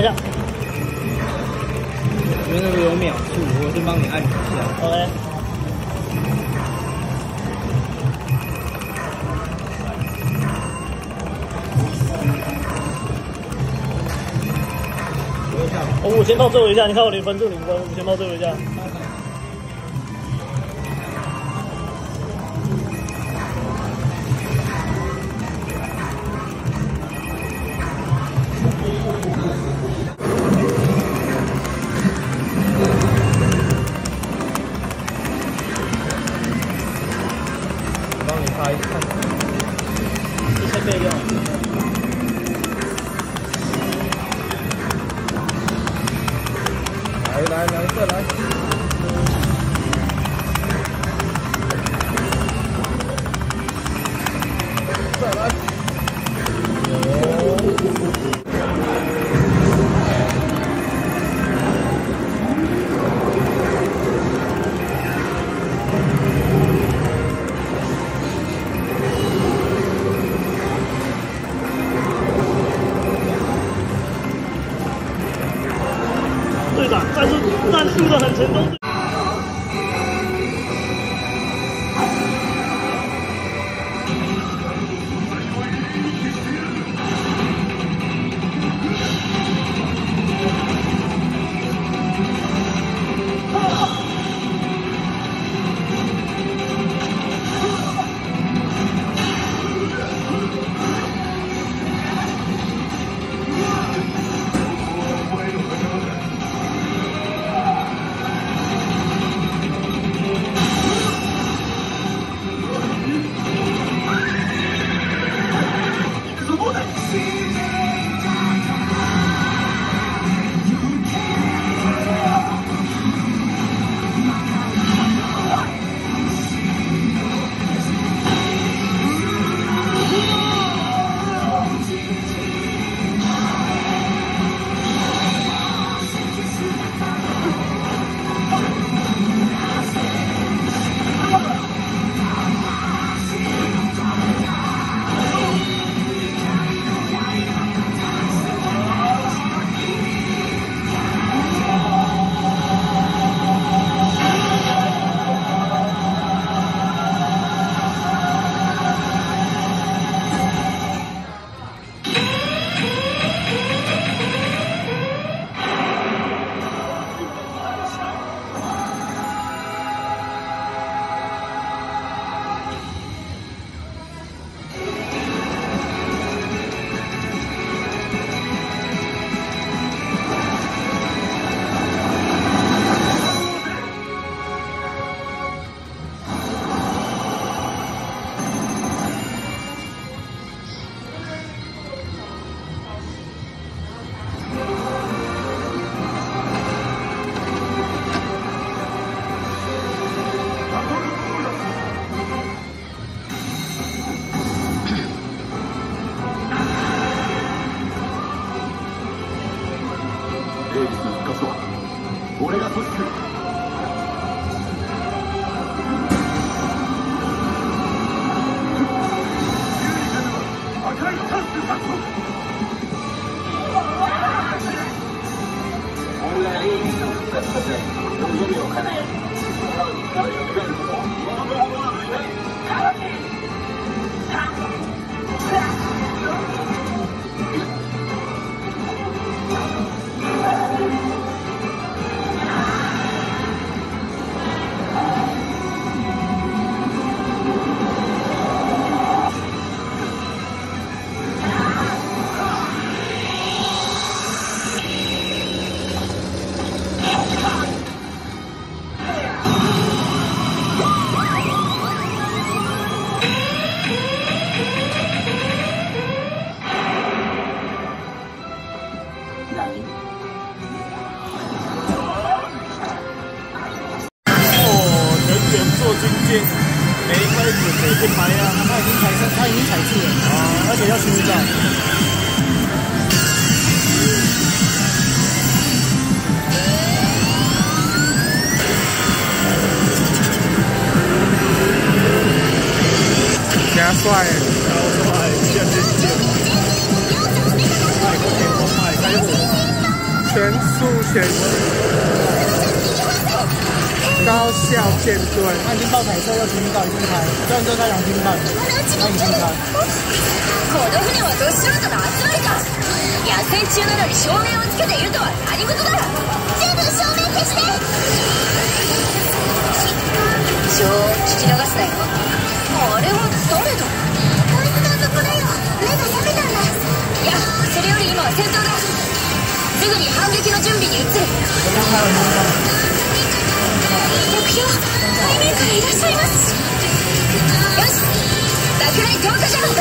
看一下。因为那个有秒数，我先帮你按一下。OK。哦，我先报最后一下，你看我零分就零分，我先报最后一下。再来。Sindel. かったです。哦，人员做军舰，没开始没进牌啊，他已经踩上，他已经踩住了啊，而且要修造。加帅，全速全息，高效舰队。他已经到彩色，又停到已经开，虽然说他两斤半，他已经开。この船はど素人の集まりか野戦中なのに照明をつけているとは何事だ全部照明消して一応聞き流すなよあれは誰だこいつがそこだよ目が覚めたんだいやそれより今は戦闘だすぐに反撃の準備に移る。目標背面からいらっしゃいます。よし落雷投下じゃうわ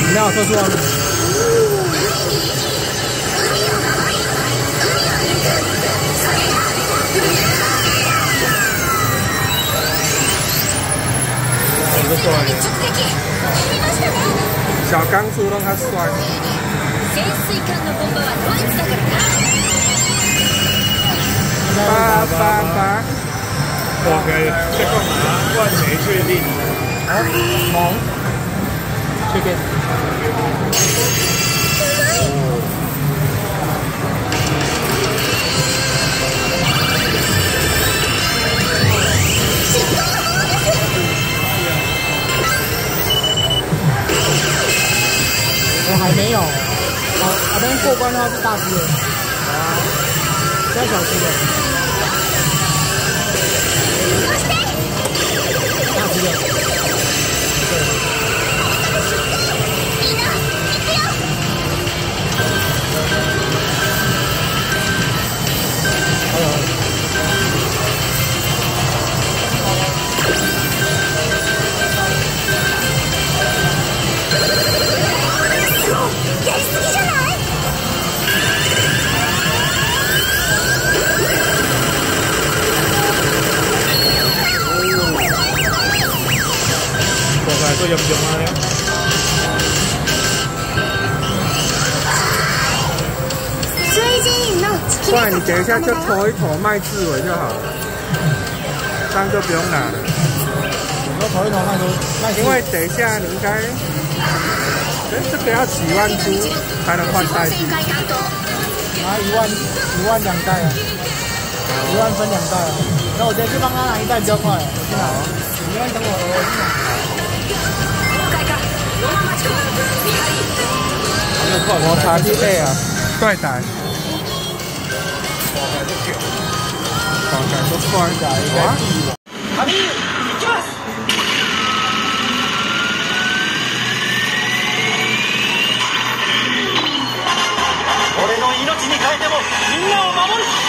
饮料让他帅。潜水艦の本場はドイツだから八な八八，我可以在干嘛？万没确定。啊，萌，这边。 还没有，我我那边过关的话是大只的，啊，现在小只的，大只的。や不然你等一下就投一投麦志伟就好了，这样就不用拿了。我说头一头那都那因为等一下你应该，哎，这个要几万株才能换代币？会担当拿一万一万两袋啊，一万分两袋啊。那我直接去帮他拿一袋比较快，我去拿。你们等我，我去拿。了解かロママチ 放放俺の命に変えてもみんなを守る。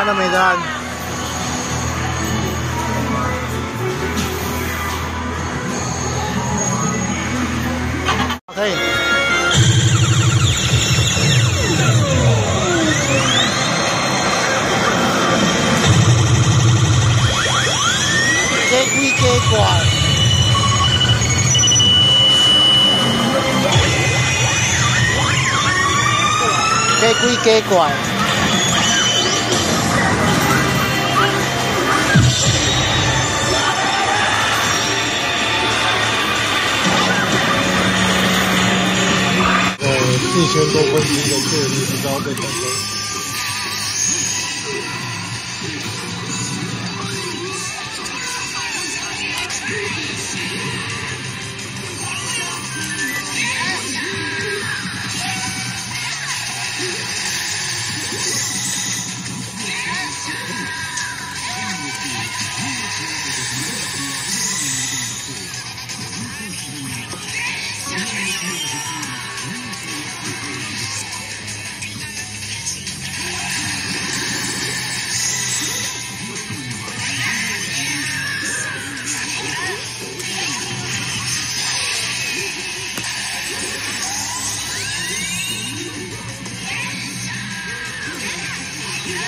连安都没得。可以。给鬼给怪。给鬼给怪。四千多分钟的确你知道被成功。这个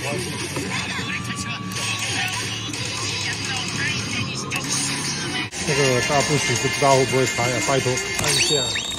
25，这个大户型不知道会不会拆啊？拜托，看一下。